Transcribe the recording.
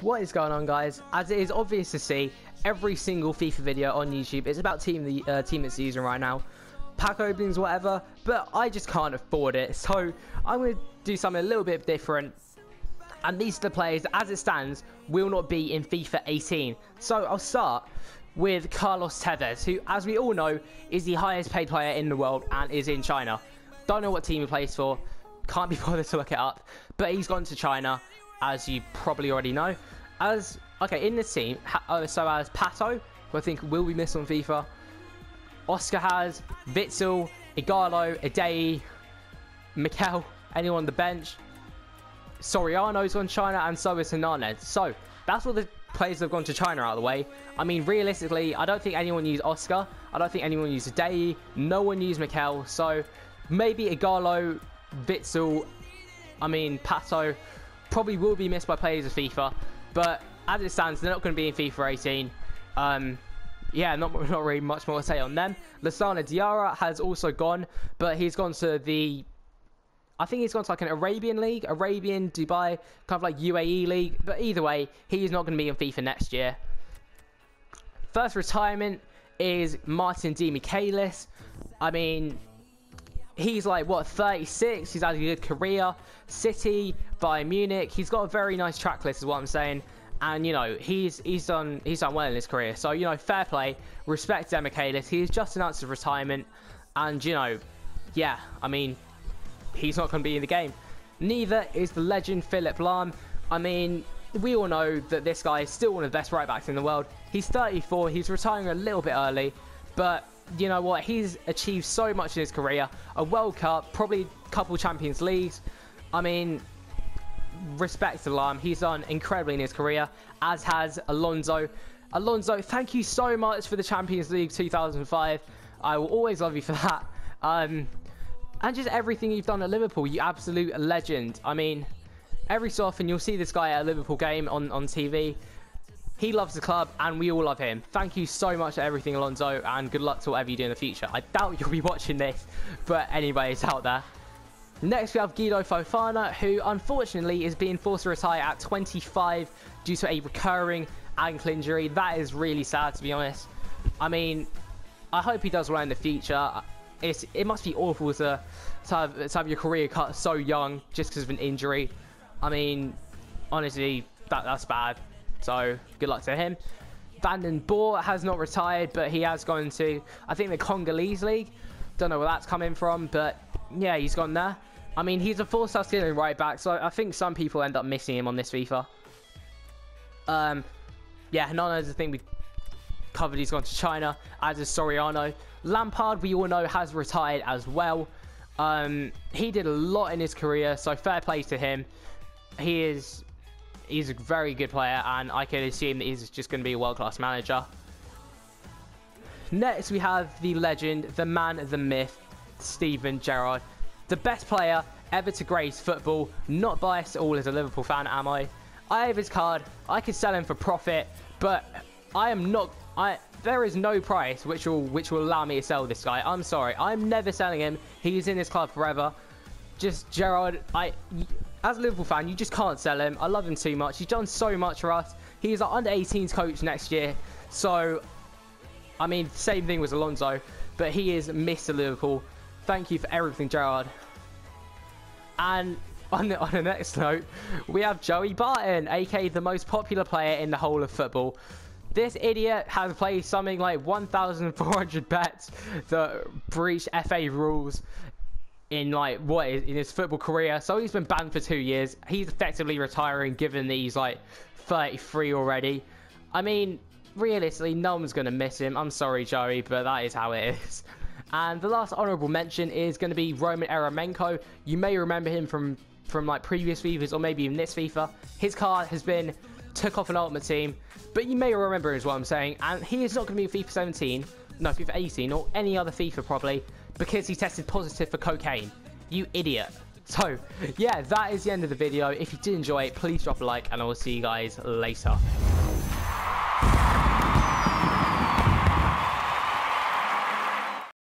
What is going on guys? As it is obvious to see, every single FIFA video on YouTube is about team the uh, team that's using right now. Pack openings, whatever, but I just can't afford it. So I'm going to do something a little bit different. And these are the players, as it stands, will not be in FIFA 18. So I'll start with Carlos Tevez, who, as we all know, is the highest paid player in the world and is in China. Don't know what team he plays for, can't be bothered to look it up, but he's gone to China as you probably already know. As okay, in this team, uh, so as Pato, who I think will be missed on FIFA, Oscar has Witsel, Ighalo, Adei, Mikel, anyone on the bench. Soriano's on China, and so is Hernandez. So that's all the players have gone to China out of the way. I mean, realistically, I don't think anyone used Oscar. I don't think anyone used Adei. No one used Mikel. So maybe Ighalo, Witsel, I mean, Pato probably will be missed by players of FIFA, but as it stands, they're not going to be in FIFA 18. Um, yeah, not, not really much more to say on them. Lassana Diarra has also gone, but he's gone to the I think he's gone to like an Arabian league, Arabian, Dubai, kind of like UAE league. But either way, he's not going to be in FIFA next year. First retirement is Martin Demichelis. I mean, he's like what 36 he's had a good career. City Bayern Munich. He's got a very nice track list is what I'm saying. And you know he's he's done he's done well in his career. So you know fair play. Respect to Michaelis he's just announced his retirement. And you know yeah I mean he's not going to be in the game. Neither is the legend Philipp Lahm. I mean we all know that this guy is still one of the best right backs in the world. He's 34 he's retiring a little bit early. But you know what? He's achieved so much in his career. A World Cup, probably a couple Champions Leagues. I mean, respect to Lahm. He's done incredibly in his career, as has Alonso. Alonso, thank you so much for the Champions League 2005. I will always love you for that. Um, and just everything you've done at Liverpool, you absolute legend. I mean, every so often you'll see this guy at a Liverpool game on, on TV. He loves the club and we all love him. Thank you so much for everything, Alonso, and good luck to whatever you do in the future. I doubt you'll be watching this, but anyway, it's out there. Next, we have Gueida Fofana, who unfortunately is being forced to retire at 25 due to a recurring ankle injury. That is really sad, to be honest. I mean, I hope he does well in the future. It's, it must be awful to, to, have, to have your career cut so young just because of an injury. I mean, honestly, that, that's bad. So good luck to him. Vanden Borre has not retired, but he has gone to, I think, the Congolese League. Don't know where that's coming from, but yeah, he's gone there. I mean, he's a four-star skilling right back, so I think some people end up missing him on this FIFA. Um, yeah, is the thing we covered. He's gone to China, as is Soriano. Lampard, we all know, has retired as well. Um, he did a lot in his career, so fair play to him. He is he's a very good player, and I can assume that he's just going to be a world-class manager. Next, we have the legend, the man, of the myth, Steven Gerrard. The best player ever to grace football. Not biased at all as a Liverpool fan, am I? I have his card. I could sell him for profit, but I am not... I There is no price which will which will allow me to sell this guy. I'm sorry. I'm never selling him. He's in this club forever. Just Gerrard, I as a Liverpool fan, you just can't sell him. I love him too much. He's done so much for us. He's our under 18s coach next year. So, I mean, same thing with Alonso, but he is Mr. Liverpool. Thank you for everything, Gerrard. And on the, on the next note, we have Joey Barton, aka the most popular player in the whole of football. This idiot has played something like 1,400 bets that breach FA rules in like what is in his football career. So he's been banned for two years. He's effectively retiring, given that he's like 33 already. I mean, realistically, no one's gonna miss him. I'm sorry, Joey, but that is how it is. And the last honourable mention is going to be Roman Eremenko. You may remember him from from like previous FIFAs or maybe even this FIFA. His card has been took off an Ultimate Team, but you may remember is what I'm saying. And he is not going to be in FIFA 17, no FIFA 18 or any other FIFA probably because he tested positive for cocaine. You idiot. So, yeah, that is the end of the video. If you did enjoy it, please drop a like, and I will see you guys later.